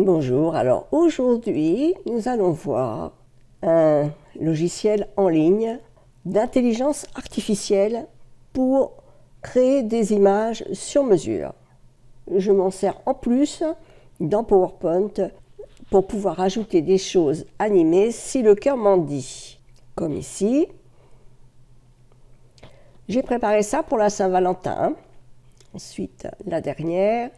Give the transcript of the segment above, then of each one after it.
Bonjour, alors aujourd'hui nous allons voir un logiciel en ligne d'intelligence artificielle pour créer des images sur mesure. Je m'en sers en plus dans PowerPoint pour pouvoir ajouter des choses animées si le cœur m'en dit. Comme ici. J'ai préparé ça pour la Saint-Valentin. Ensuite, la dernière.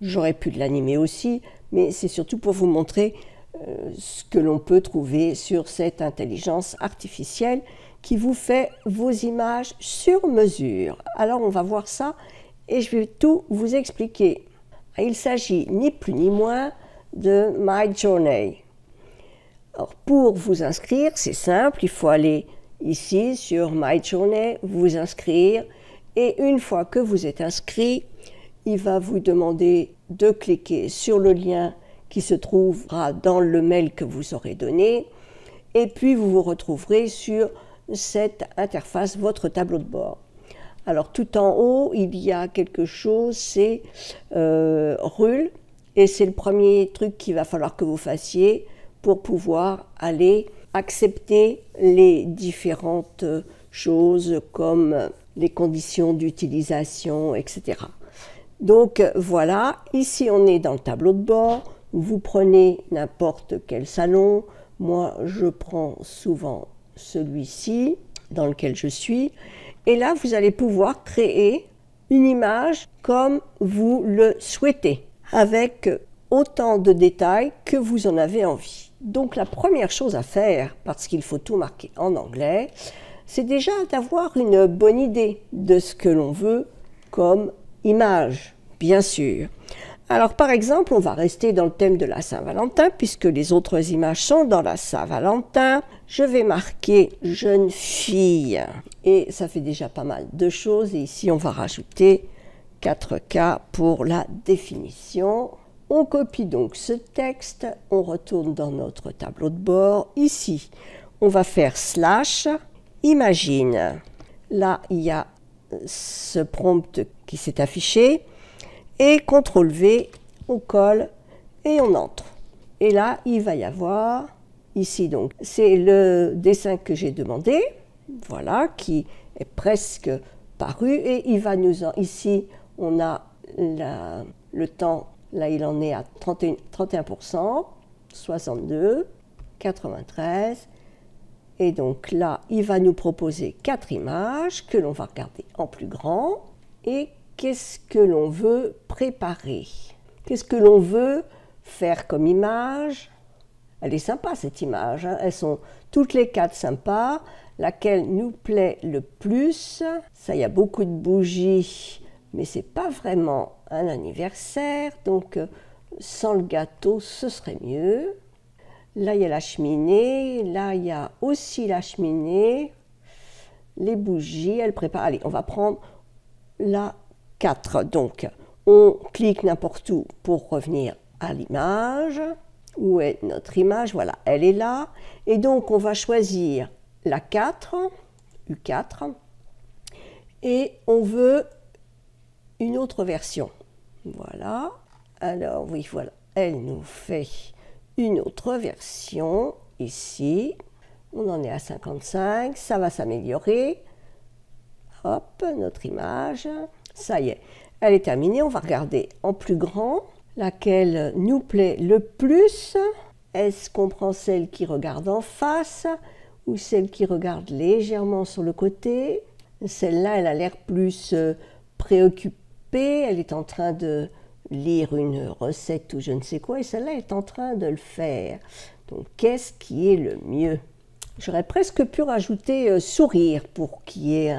J'aurais pu l'animer aussi, mais c'est surtout pour vous montrer euh, ce que l'on peut trouver sur cette intelligence artificielle qui vous fait vos images sur mesure. Alors on va voir ça et je vais tout vous expliquer. Il s'agit ni plus ni moins de My Journey. Alors pour vous inscrire, c'est simple, il faut aller ici sur My Journey, vous inscrire et une fois que vous êtes inscrit, il va vous demander de cliquer sur le lien qui se trouvera dans le mail que vous aurez donné et puis vous vous retrouverez sur cette interface, votre tableau de bord. Alors tout en haut, il y a quelque chose, c'est euh, et c'est le premier truc qu'il va falloir que vous fassiez pour pouvoir aller accepter les différentes choses comme les conditions d'utilisation, etc. Donc voilà, ici on est dans le tableau de bord, vous prenez n'importe quel salon, moi je prends souvent celui-ci dans lequel je suis, et là vous allez pouvoir créer une image comme vous le souhaitez, avec autant de détails que vous en avez envie. Donc la première chose à faire, parce qu'il faut tout marquer en anglais, c'est déjà d'avoir une bonne idée de ce que l'on veut comme image, bien sûr. Alors par exemple, on va rester dans le thème de la Saint-Valentin, puisque les autres images sont dans la Saint-Valentin. Je vais marquer jeune fille, et ça fait déjà pas mal de choses, et ici on va rajouter 4 cas pour la définition. On copie donc ce texte, on retourne dans notre tableau de bord. Ici, on va faire slash, imagine. Là, il y a ce prompt qui s'est affiché et CTRL V, on colle et on entre. Et là, il va y avoir, ici donc, c'est le dessin que j'ai demandé, voilà, qui est presque paru, et il va nous en, ici, on a le temps, là il en est à 31%, 31% 62, 93, et donc là, il va nous proposer quatre images que l'on va regarder en plus grand et qu'est-ce que l'on veut préparer? Qu'est-ce que l'on veut faire comme image? Elle est sympa cette image, hein. elles sont toutes les quatre sympas. Laquelle nous plaît le plus? Ça, y a beaucoup de bougies, mais c'est pas vraiment un anniversaire, donc euh, sans le gâteau, ce serait mieux. Là, il y a la cheminée, là, il y a aussi la cheminée, les bougies, elle prépare. Allez, on va prendre la 4. Donc, on clique n'importe où pour revenir à l'image. Où est notre image? Voilà, elle est là. Et donc, on va choisir la 4, U4, et on veut une autre version. Voilà. Alors, oui, voilà, elle nous fait une autre version ici. On en est à 55, ça va s'améliorer. Hop, notre image. Ça y est, elle est terminée. On va regarder en plus grand laquelle nous plaît le plus? Est-ce qu'on prend celle qui regarde en face ou celle qui regarde légèrement sur le côté? Celle-là, elle a l'air plus euh, préoccupée. Elle est en train de lire une recette ou je ne sais quoi et celle-là est en train de le faire. Donc, qu'est-ce qui est le mieux? J'aurais presque pu rajouter euh, sourire pour qu'il y ait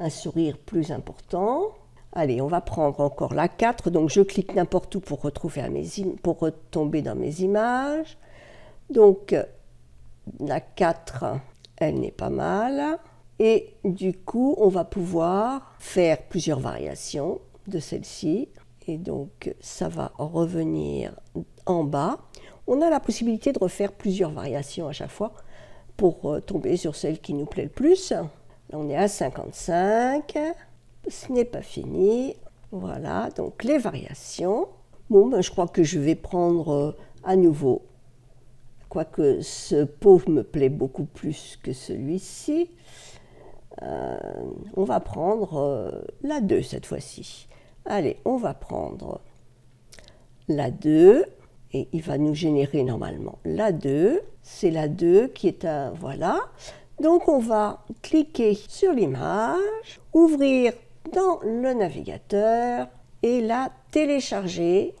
un, sourire plus important. Allez, on va prendre encore la 4. Donc je clique n'importe où pour, retrouver à mes pour retomber dans mes images. Donc la 4, elle n'est pas mal. Et du coup, on va pouvoir faire plusieurs variations de celle-ci. Et donc ça va revenir en bas. On a la possibilité de refaire plusieurs variations à chaque fois pour euh, tomber sur celle qui nous plaît le plus. Là, on est à 55 ce n'est pas fini. Voilà, donc les variations. Bon, ben, je crois que je vais prendre euh, à nouveau, quoique ce pauvre me plaît beaucoup plus que celui-ci. Euh, on va prendre la 2 cette fois-ci. Allez, on va prendre la 2 et il va nous générer normalement la 2. C'est la 2 qui est un... Voilà. Donc on va cliquer sur l'image, ouvrir dans le navigateur et la télécharger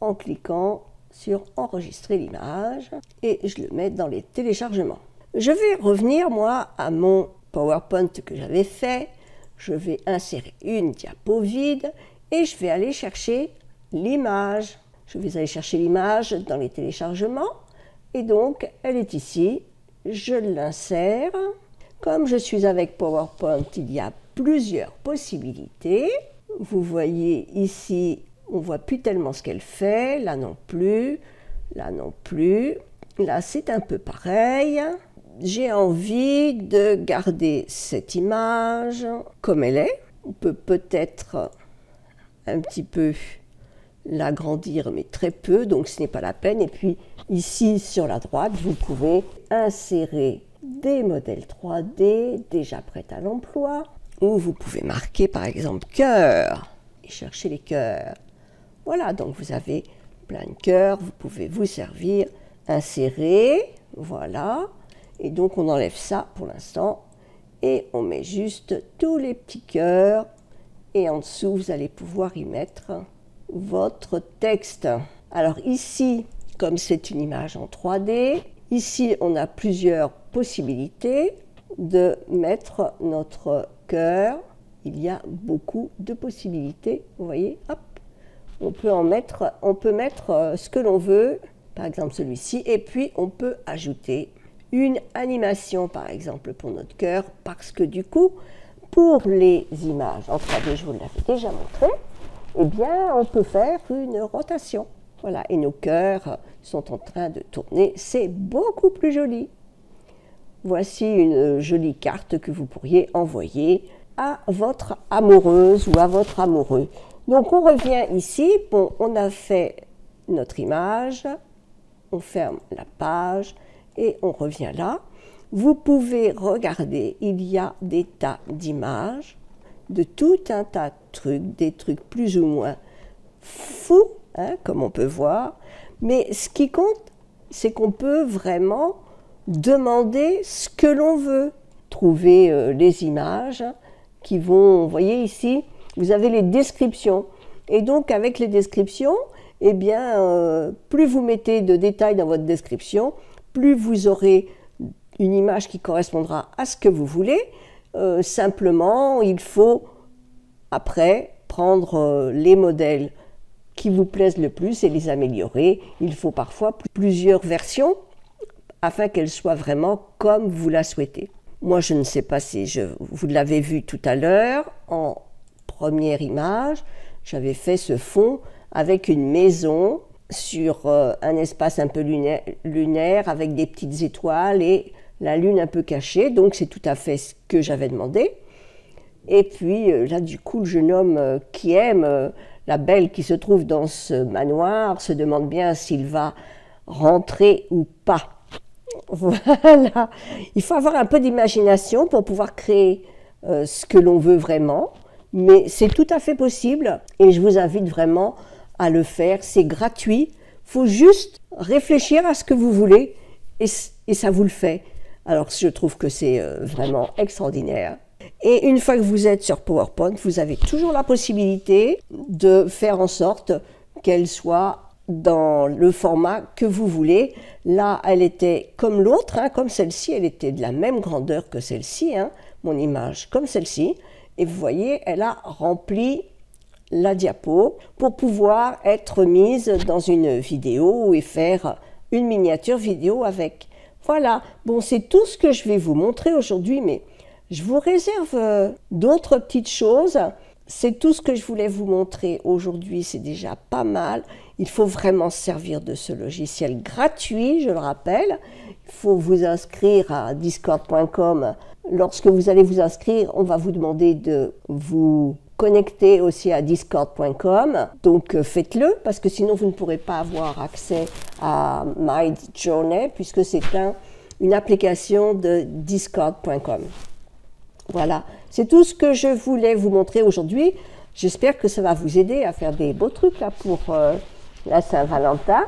en cliquant sur enregistrer l'image et je le mets dans les téléchargements. Je vais revenir moi à mon PowerPoint que j'avais fait. Je vais insérer une diapo vide et je vais aller chercher l'image. Je vais aller chercher l'image dans les téléchargements et donc elle est ici. Je l'insère. Comme je suis avec PowerPoint, il y a plusieurs possibilités. Vous voyez ici, on voit plus tellement ce qu'elle fait, là non plus, là non plus. Là, c'est un peu pareil. J'ai envie de garder cette image comme elle est. On peut peut-être un petit peu l'agrandir, mais très peu, donc ce n'est pas la peine. Et puis ici, sur la droite, vous pouvez insérer des modèles 3D déjà prêts à l'emploi où vous pouvez marquer par exemple cœur et chercher les cœurs. Voilà, donc vous avez plein de cœurs, vous pouvez vous servir, insérer, voilà, et donc on enlève ça pour l'instant et on met juste tous les petits cœurs et en dessous vous allez pouvoir y mettre votre texte. Alors ici, comme c'est une image en 3D, ici on a plusieurs possibilités de mettre notre cœur. Il y a beaucoup de possibilités. Vous voyez, hop, on peut en mettre, on peut mettre euh, ce que l'on veut, par exemple celui-ci, et puis on peut ajouter une animation, par exemple, pour notre cœur, parce que du coup, pour les images en 3D, je vous l'avais déjà montré, eh bien, on peut faire une rotation. Voilà, et nos cœurs sont en train de tourner. C'est beaucoup plus joli. Voici une jolie carte que vous pourriez envoyer à votre amoureuse ou à votre amoureux. Donc on revient ici, bon, on a fait notre image, on ferme la page et on revient là. Vous pouvez regarder, il y a des tas d'images de tout un tas de trucs, des trucs plus ou moins fous, hein, comme on peut voir. Mais ce qui compte, c'est qu'on peut vraiment demander ce que l'on veut. Trouver euh, les images qui vont, vous voyez ici, vous avez les descriptions. Et donc avec les descriptions, eh bien, euh, plus vous mettez de détails dans votre description, plus vous aurez une image qui correspondra à ce que vous voulez. Euh, simplement, il faut après prendre les modèles qui vous plaisent le plus et les améliorer. Il faut parfois plusieurs versions afin qu'elle soit vraiment comme vous la souhaitez. Moi, je ne sais pas si je, vous l'avez vu tout à l'heure, en première image, j'avais fait ce fond avec une maison sur euh, un espace un peu lunaire, avec des petites étoiles et la lune un peu cachée. Donc, c'est tout à fait ce que j'avais demandé. Et puis euh, là, du coup, le jeune homme euh, qui aime la belle qui se trouve dans ce manoir se demande bien s'il va rentrer ou pas. Voilà. Il faut avoir un peu d'imagination pour pouvoir créer euh, ce que l'on veut vraiment, mais c'est tout à fait possible et je vous invite vraiment à le faire. C'est gratuit. Faut juste réfléchir à ce que vous voulez et, ça vous le fait. Alors je trouve que c'est euh, vraiment extraordinaire. Et une fois que vous êtes sur PowerPoint, vous avez toujours la possibilité de faire en sorte qu'elle soit dans le format que vous voulez. Là, elle était comme l'autre, hein, comme celle-ci, elle était de la même grandeur que celle-ci, hein, mon image comme celle-ci. Et vous voyez, elle a rempli la diapo pour pouvoir être mise dans une vidéo et faire une miniature vidéo avec. Voilà, bon, c'est tout ce que je vais vous montrer aujourd'hui, mais je vous réserve euh, d'autres petites choses. C'est tout ce que je voulais vous montrer aujourd'hui, c'est déjà pas mal. Il faut vraiment se servir de ce logiciel gratuit, je le rappelle. Il faut vous inscrire à discord.com. Lorsque vous allez vous inscrire, on va vous demander de vous connecter aussi à discord.com. Donc euh, faites-le parce que sinon vous ne pourrez pas avoir accès à My Journey puisque c'est un, une application de discord.com. Voilà, c'est tout ce que je voulais vous montrer aujourd'hui. J'espère que ça va vous aider à faire des beaux trucs là pour euh, la Saint-Valentin.